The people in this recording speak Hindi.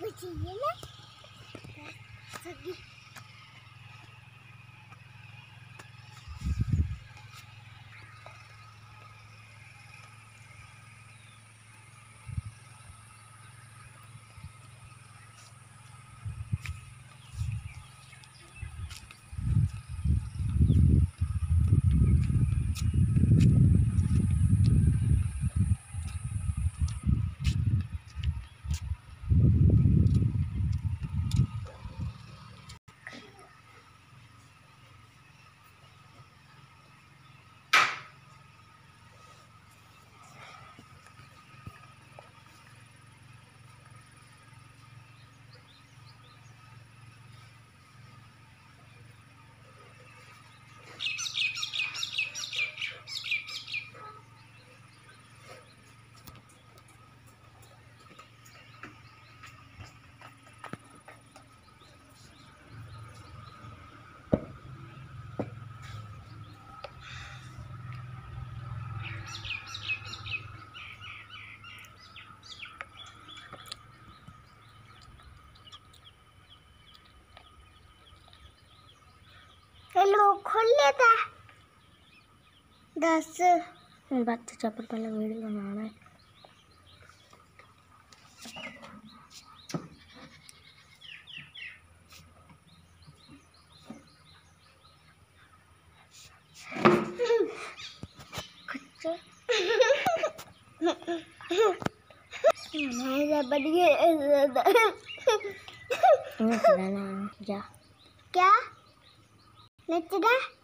Потіїна. खोल लेता दस बात तो चप्पल पहले वीडियो बनाना है। बढ़िया जा। क्या? 寝て。